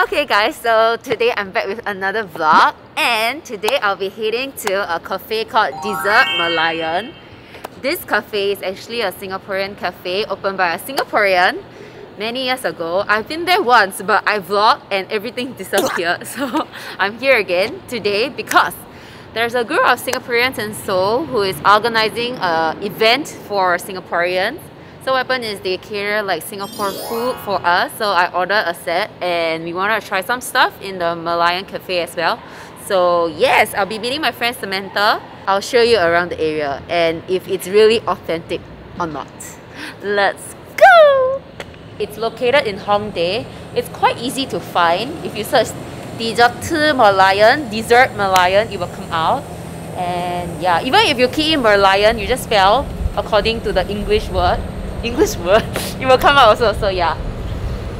Okay guys, so today I'm back with another vlog and today I'll be heading to a cafe called Dessert Merlion. This cafe is actually a Singaporean cafe opened by a Singaporean many years ago. I've been there once but I vlogged and everything disappeared so I'm here again today because there's a group of Singaporeans in Seoul who is organizing an event for Singaporeans so what happened is they cater like Singapore food for us. So I ordered a set and we wanted to try some stuff in the Merlion Cafe as well. So yes, I'll be meeting my friend Samantha. I'll show you around the area and if it's really authentic or not. Let's go! It's located in Hongdae. It's quite easy to find. If you search Dessert Merlion, Dessert Merlion, it will come out. And yeah, even if you key in Merlion, you just spell according to the English word English word, it will come out also. So yeah,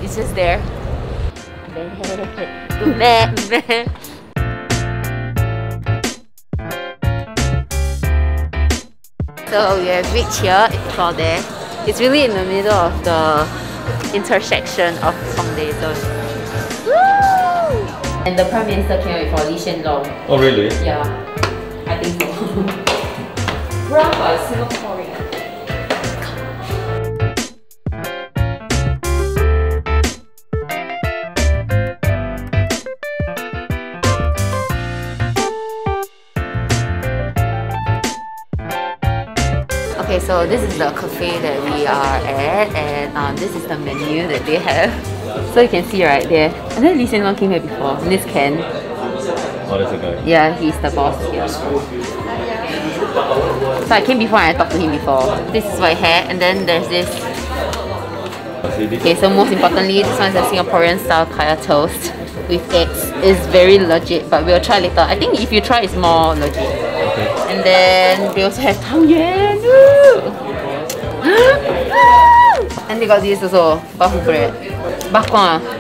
it's just there. so we have reached here, it's called there. It's really in the middle of the intersection of Hongdae. So and the Prime Minister came out before Lee Hsien Loong. Oh really? Yeah, I think so. Run by so this is the cafe that we are at and um, this is the menu that they have. So you can see right there. And then Lee Hsien Loong came here before. And this Ken. Oh, that's a guy. Yeah, he's the boss here. So I came before and I talked to him before. This is what I had and then there's this. Okay, so most importantly, this one is a Singaporean style kaya toast with eggs. It's very legit, but we'll try later. I think if you try, it's more legit. And then they also have tang yuan. and they got this also, bahu bread. Bakwan.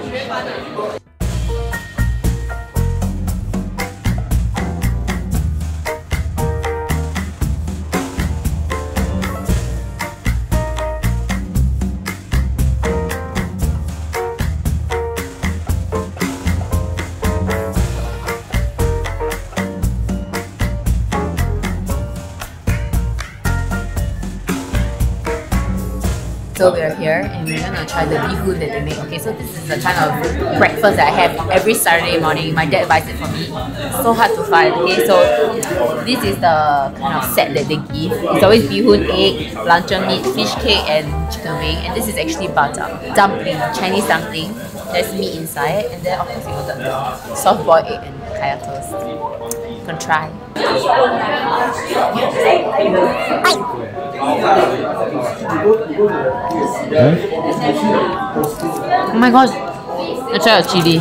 We're gonna try the bihun that they make. Okay, so this is the kind of breakfast that I have every Saturday morning. My dad buys it for me. So hard to find. Okay, so this is the kind of set that they give. It's always bihun, egg, luncheon meat, fish cake, and chicken wing. And this is actually batam, dumpling, Chinese dumpling. There's meat inside, and then of course you got the soft boiled egg and kaya toast. You can try. Oh my god, let's try a chili.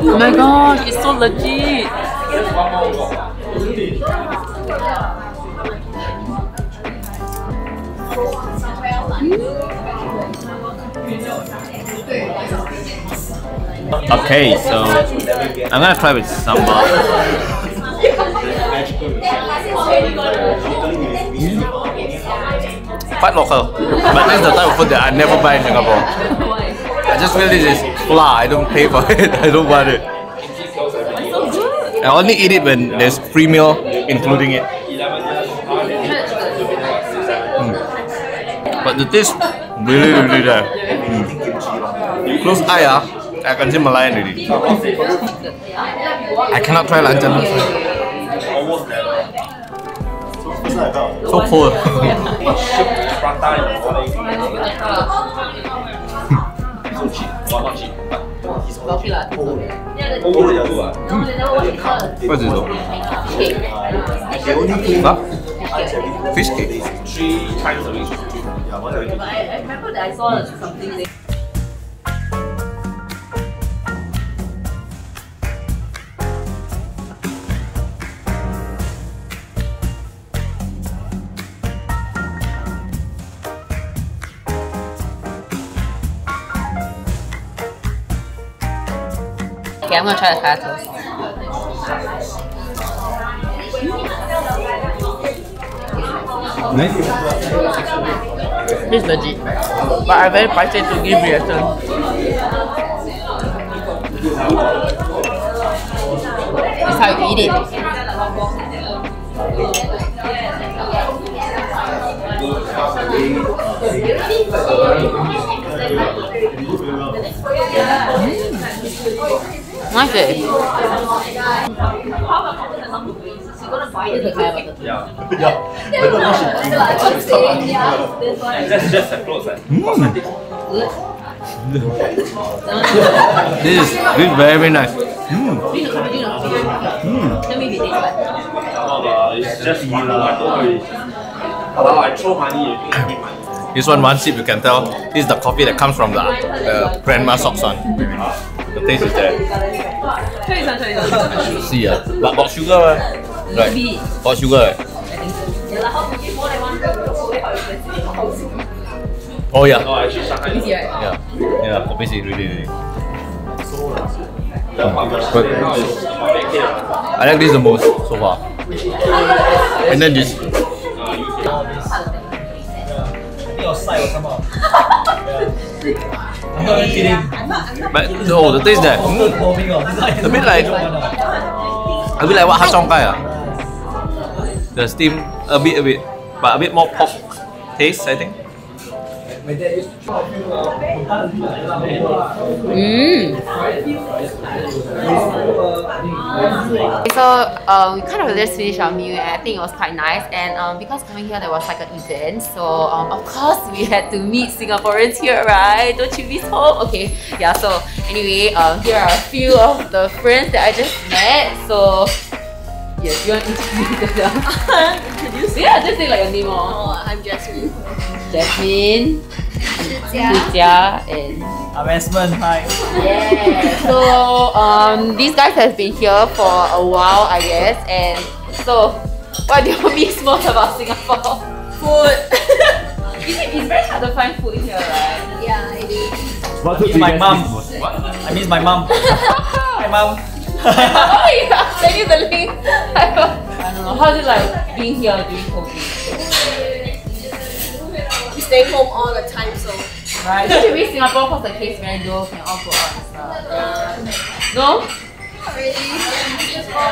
Oh my gosh, it's so legit. Okay, so I'm gonna try with sambal. Quite local, but this is the type of food that I never buy in Singapore. I just feel this is flour. I don't pay for it. I don't want it. I only eat it when there's free meal including it. Mm. But the taste really really there. Mm. Close eye ah, I can see Merlion already. I cannot try luncheon. So cold. What is this? Huh? Fish cake. I remember that I saw something Okay, I'm gonna try the kaya toast. Nice. This is legit. But I very pricey to give reaction. That's how you eat it. Mm. Nice eh? That's just a clothes. eh? This is this is very very nice. Uh, It's just one one. I throw money. You give me money. This one one sip you can tell this is the coffee that comes from the the grandma socks one. The taste is there. See ah, but got sugar ah. Right. Got sugar. eh? Oh yeah. Oh, actually, Shanghai. Yeah. Yeah, coffee is really really. But now is I like this the most so far. And then this. But oh, the taste there. Mm. A bit like a bit like what har song gai ah. À? The steam ờ, a bit a bit, but a bit more pork taste I think. Mm. So um, we kind of just finished our meal and I think it was quite nice and um, because coming here there was like an event so um, of course we had to meet Singaporeans here right don't you miss home okay yeah so anyway um, here are a few of the friends that I just met so yes you want to introduce yourself Introduce yeah just say like your name or Oh, I'm Jasmine. Jasmine Yeah. Jia and I'm Esmond, hi. Yeah. So um, these guys have been here for a while, I guess. And so, what do you miss most about Singapore? Food. Is it, it's very hard to find food here, right? yeah, it is. What food do you My guys mom. miss most? I miss my mom. my mom. Oh yeah, I'll send you the link. I don't know. How's it like being here during COVID? We stay home all the time, so Right. Don't you miss Singapore because the case very low, can all go out and stuff? No? not really. Singapore,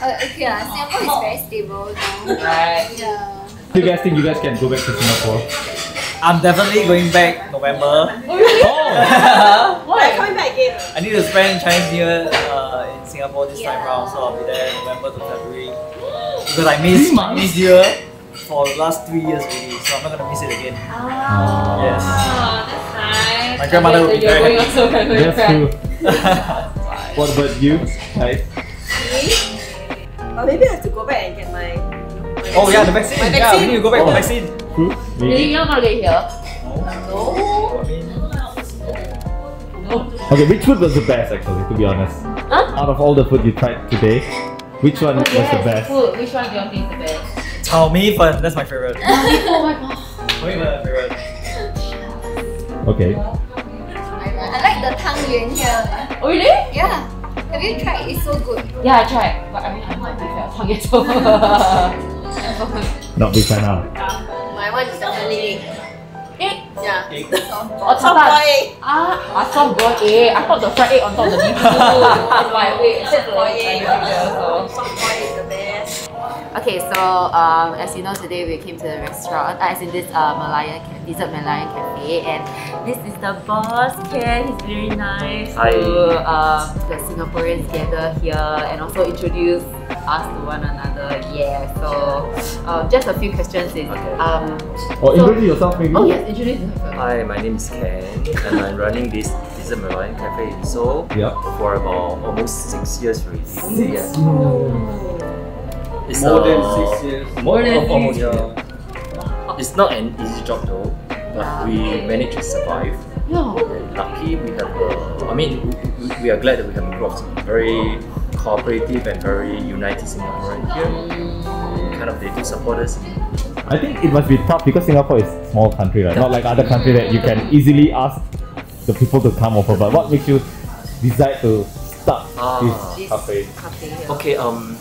uh, okay, lah. Singapore is very stable now. Right. Yeah. Do you guys think you guys can go back to Singapore? I'm definitely going back November. Oh really? Why? back again. I need to spend Chinese New Year uh, in Singapore this time round, so I'll be there November to February. Because I missed Chinese New Year for the last three years already, so I'm not gonna miss it again. Ah, Yes. that's nice. My grandmother will be very happy. also going That's true. What about you? Guys? But maybe I have to go back and get my. oh yeah, the vaccine. My Yeah, we need to go back for Oh. vaccine. True? Really, Maybe. you're gonna get here? No. No. Okay, which food was the best actually, to be honest? Huh? Out of all the food you tried today, which one Oh, was yes, the best? Food. Which one do you think is the best? Chao Mi Fen, that's my favorite. oh my god. Chao Mi Fen, my favorite. Okay. I like the tang yuan here. Oh really? Yeah. Have you tried? It's so good. Yeah, I tried. But I mean, I'm not a big fan of Tang Yuen so. Not big fan now. My one is definitely Egg? yeah. Or Soft chapat? boiled egg. Ah, ah, soft boiled egg. I thought the fried egg on top of the beef too. That's why wait, it's just Soft boiled egg. so. Okay, so um, as you know, today we came to the restaurant, uh, as in this uh, Merlion ca- dessert Merlion cafe, and this is the boss. Ken, he's very nice Hi. to um, the Singaporeans gather here and also introduce us to one another. Yeah, so um, just a few questions is um, Or So- introduce yourself maybe? oh yes, introduce yourself. Hi, my name is Ken, and I'm running this Dessert Merlion Cafe in Seoul Yeah. for about almost six years already. Yeah. It's More than uh, six years. More than than almost, six yeah. It's not an easy job though, but we managed to survive. Yeah. And lucky we have, uh, I mean, we, we are glad that we have a group of very cooperative and very united Singaporean here. Kind of they do support us. I think it must be tough because Singapore is a small country, right? Not like other country that you can easily ask the people to come over. But what makes you decide to start Ah. this cafe? Cafe here. Okay, um,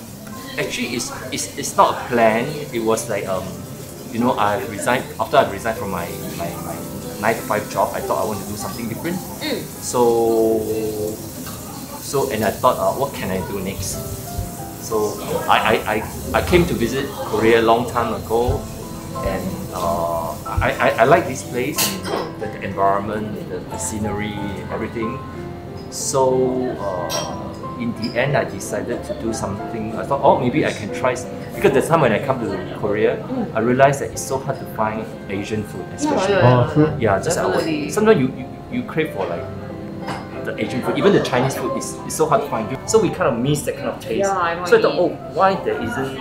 actually, it's, it's, it's not a plan. It was like um, you know, I resigned after I resigned from my, my, my nine to five job. I thought I want to do something different. So so and I thought, uh, what can I do next? So I, I, I, I came to visit Korea a long time ago, and uh, I, I, I like this place the, the environment, the, the scenery, everything. So uh, in the end, I decided to do something. I thought, oh, maybe I can try. Because the time when I come to Korea, I realized that it's so hard to find Asian food, especially. Oh, true. Yeah, just our, Definitely. sometimes you, you, you crave for like the Asian food, even the Chinese food is, is so hard to find. So we kind of miss that kind of taste. Yeah, I know so I thought, oh, you oh, why there isn't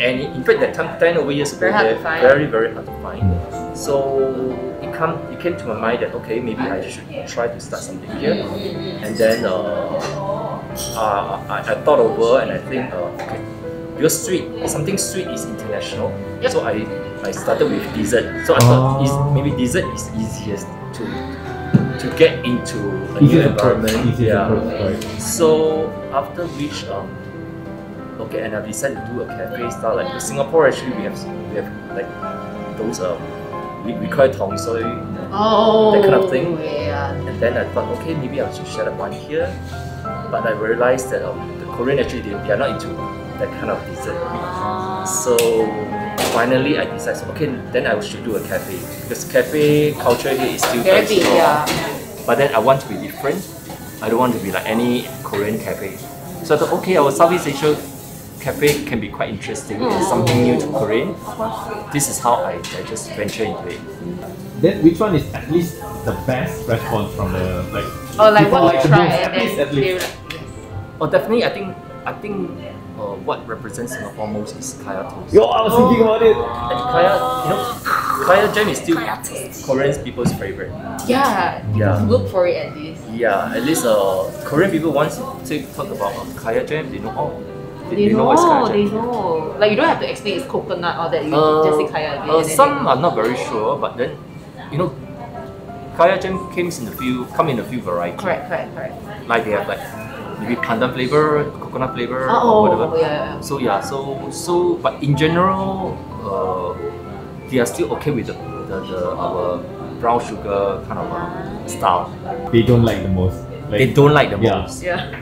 any? In fact, that time ten over years ago, Very hard to they're find. very very hard to find. Hmm. So it come it came to my mind that okay, maybe I should try to start something here. Mm, mm, mm. And then uh, uh, I, I thought over and I think uh, okay, because sweet something sweet is international. So I I started with dessert. So I thought is maybe dessert is easiest to to get into a Easy new environment. easy yeah. right. So after which um okay and I decided to do a cafe style like in Singapore actually we have we have like those um we, we call it tong sui Oh, That kind of thing. Yeah. and then I thought okay maybe I should set up one here but I realized that um, the Korean actually they, they are not into that kind of dessert so finally I decided okay then I should do a cafe because cafe culture here is still Very very big, strong yeah. but then I want to be different. I don't want to be like any Korean cafe. So I thought, okay, our Southeast Asia cafe can be quite interesting. It's something new to Korean. This is how I, I just venture into it. Then which one is at least the best response from the like? Or like people what like you the try at least, at they least. Like, Oh, definitely, I think I think uh, what represents Singapore most is kaya toast. Yo, I was thinking about it. And kaya, you know, kaya jam is still Korean people's favorite. yeah, Yeah. look for it at least. Yeah, at least uh, Korean people once you take, talk about uh, kaya jam, they know oh, They, know, what's kaya jam. they know. Like you don't have to explain it's coconut or that you Uh, just say kaya. uh, some are not very sure, but then you know, kaya jam comes in a few come in a few varieties. Correct, correct, correct. Like they have like maybe pandan flavor, coconut flavor, Oh, or whatever. oh, yeah, yeah. So yeah, so so but in general, uh, they are still okay with the, the, the our brown sugar kind of uh, style. They don't like the most. Like, They don't like the Yeah. most. Yeah.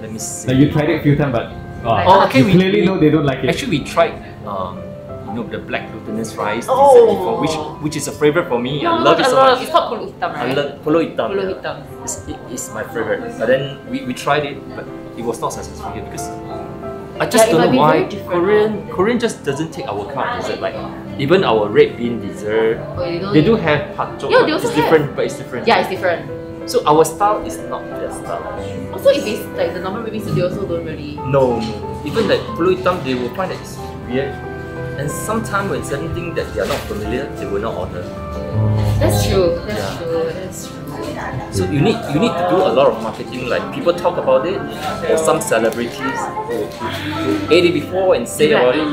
Let me see. Like you tried it a few times, but uh, Oh, okay, you we- clearly we- know they don't like it. Actually, we tried, um, you know, the black glutinous rice Oh. dessert before, which which is a favorite for me. I love it so much. It's called pulut hitam, I love pulut hitam. Pulut yeah. hitam. It's, it, it's my favorite. But then we, we tried it, but it was not successful here because I just Yeah, don't know why. Korean Korean just doesn't take our kind of dessert. Like even our red bean dessert, Oh, they do have pak chok. Yeah, they also it's have. different, but it's different. Yeah, it's different. So our style is not their style. Also, if it's like the normal baby soup, they also don't really. No, no. Even like pulut hitam, they will find that it's weird. And sometimes when something that they are not familiar, they will not order. That's true. That's Yeah. true. That's true. So you need you need to do a lot of marketing. Like people talk about it, or some celebrities who, who, who ate it before and say about it.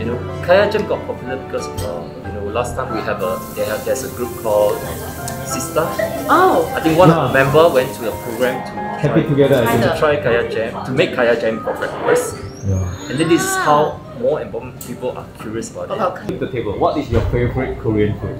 You know, Kaya Jam got popular because uh, you know last time we have a they have there's a group called SISTAR. Oh. I think one of Yeah. the member went to a program to Happy try, together, I to try Kaya Jam to make Kaya Jam for breakfast. Yeah. And then this is how more and more people are curious about it. Okay. The table. What is your favorite Korean food?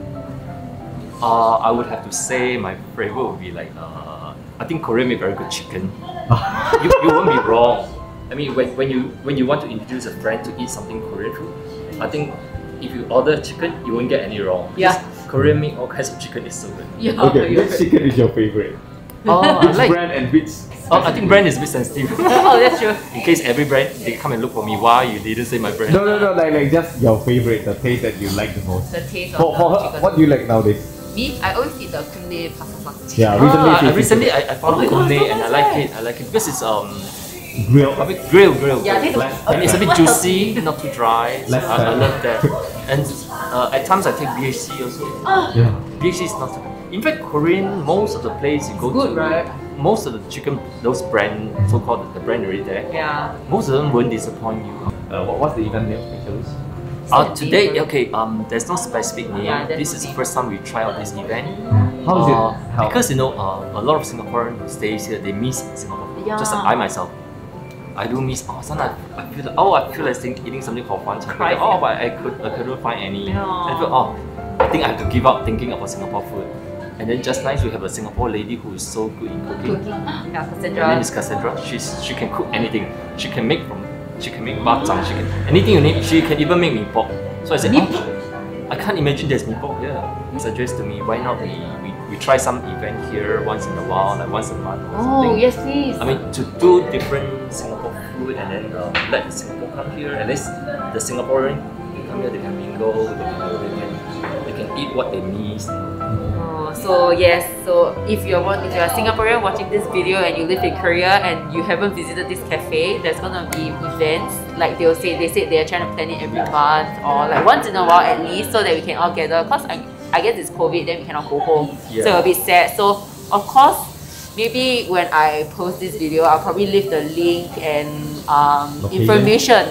Uh, I would have to say my favorite would be like uh, I think Korean make very good chicken. you, you won't be wrong. I mean when, when you when you want to introduce a friend to eat something Korean food, I think if you order chicken, you won't get any wrong. Yeah. Korean make all kinds of chicken is so good. Yeah. Okay, which chicken is your favorite? Oh, I Which like. brand and which? Oh, I think brand is a bit sensitive. oh, that's true. In case every brand they come and look for me, why you didn't say my brand? No, no, no. Like, like just your favorite, the taste that you like the most. The taste For, of for the her, chicken. what do you like nowadays? Me, I always eat the kunde pasta pasta. Yeah, recently. Ah, I recently. I, I found Oh my so and I like it. I like it because it's um grilled. a bit grill grill. Yeah, I think Less the- And it's a bit juicy, not too dry. So Less I, I love that. And uh, at times I take BHC also. Yeah. BHC is not. In fact, Korean most of the place you go Good, to, right? Most of the chicken, those brand, so-called the brand already there, Yeah. most of them won't disappoint you. Uh, what, what's the event name actually? Uh, today, okay, um, there's no specific name. Yeah, this is the first time we try out this event. How is Uh, it? How? Because you know, uh, a lot of Singaporeans who stays here, they miss Singapore. Yeah. Just like I myself. I do miss. Oh, sometimes I feel like, oh, I feel like eating something for fun. Right. Oh, but I could I couldn't find any. Yeah. I feel oh, I think I have to give up thinking about Singapore food. And then just nice we have a Singapore lady who is so good in cooking. Cooking. Yeah, Cassandra. Her name is Cassandra. She's she can cook anything. She can make from she can make bak she can anything you need. She can even make mee pok. So I said, oh, I can't imagine there's mee pok here. Suggest to me, why not we, we, we try some event here once in a while, like once a month or something. Oh, yes, please. I mean, to do different Singapore food and then um, let Singapore come here. At least the Singaporean they come here, they can mingle, they can they can, they can eat what they miss. So yes, so if you're one, if you're a Singaporean watching this video and you live in Korea and you haven't visited this cafe, there's gonna be events. Like they'll say, they said they're trying to plan it every month or like once in a while at least, so that we can all gather. Cause I, I guess it's COVID, then we cannot go home, so Yeah. it'll be sad. So of course, maybe when I post this video, I'll probably leave the link and um, information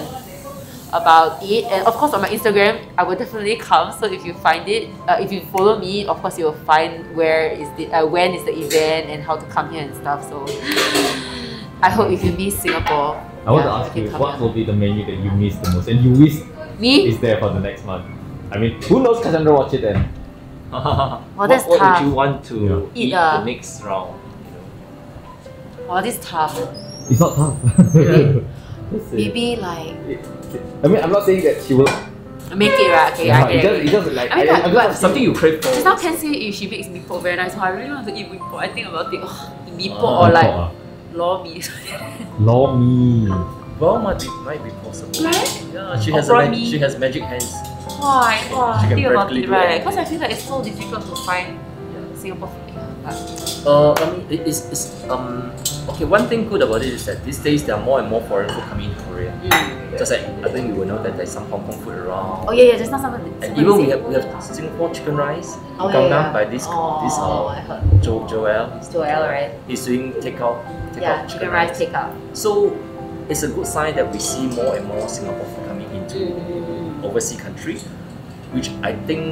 about it and of course on my instagram i will definitely come so if you find it uh, if you follow me of course you'll find where is the uh, when is the event and how to come here and stuff so i hope if you miss singapore I want yeah, to ask can you, what here. will be the menu that you miss the most, and you wish me is there for the next month? I mean, who knows Cassandra watch it then? Oh, that's what, what tough. would you want to Yeah. Eat, eat uh, the next round? You know? oh this is tough It's not tough. Really? Maybe like I mean, I'm not saying that she will. make it right okay Yeah, i it get just, it it just like I mean, I, but- I'm but Something you crave for. just now Ken say if she makes mee pok very nice, so I really want to eat mee pok. I think about it, oh, mee pok Ah. or like uh, lor mee. lor mee. Well, might be, might be possible. Right? Yeah, she Or has a prawn mag- she has magic hands. Why? Wow, She can think about practically it, right? Because I feel like it's so difficult to find Singapore food. Yeah, but Uh, I mean, it is it's, um okay. One thing good about it is that these days there are more and more foreign food coming into Korea. Just like I think you will know that there's some Hong Kong food around. Oh yeah, yeah. Just now someone. And even we have we have Singapore chicken rice, Oh, yeah, Gangnam yeah. by this Oh, this uh, Jo Joel. It's Joel, right? He's doing takeout Yeah, takeout chicken rice takeout. So it's a good sign that we see more and more Singapore food coming into Mm. overseas country, which I think,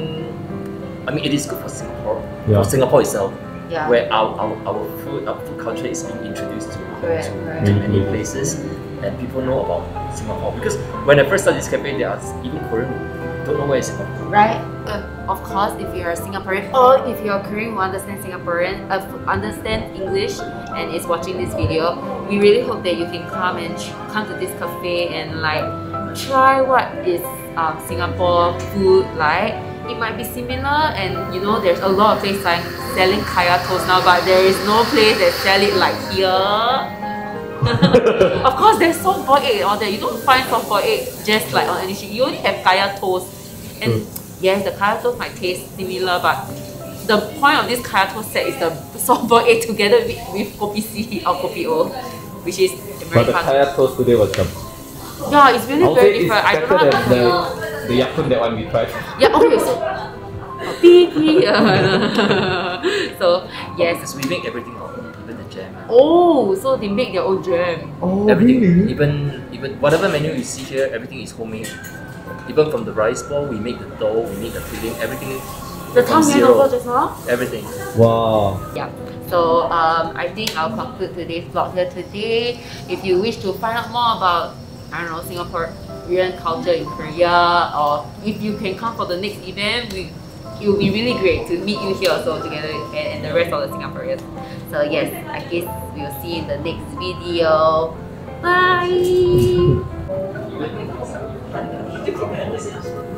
I mean, it is good for Singapore, Yeah. for Singapore itself, Yeah. where our, our, our food our food culture is being introduced to, Correct, to, correct. to many places, and people know about Singapore. Because when I first started this cafe, there are even Korean who don't know where is Singapore. Right. Uh, of course, if you're a Singaporean or if you're a Korean who understands Singaporean, uh, f- understand English and is watching this video, we really hope that you can come and come to this cafe and like try what is um, Singapore food like. It might be similar, and you know, there's a lot of places like selling kaya toast now, but there is no place that sell it like here. of course, there's soft boiled egg all there. You don't find soft boiled egg just like on any street. You only have kaya toast. And hmm. yes, the kaya toast might taste similar, but the point of this kaya toast set is the soft boiled egg together with, with kopi C or kopi O, which is But the kaya toast today was the. yeah, it's really I'll very different. I don't know better how than to. the the Ya Kun that one we tried. Yeah, okay, so. Beep, beep. so yes. Because we make everything our own, even the jam. Oh, so they make their own jam. Oh everything, even even whatever menu you see here, everything is homemade. Even from the rice ball, we make the dough, we make the filling, everything. The from tang yuan zero. just now. Everything. Wow. Yeah. So um, I think I'll conclude today's vlog here today. If you wish to find out more about I don't know Singaporean culture in Korea, or if you can come for the next event, we it will be really great to meet you here also together Ken and the rest of the Singaporeans. So yes, I guess we'll see you in the next video. Bye.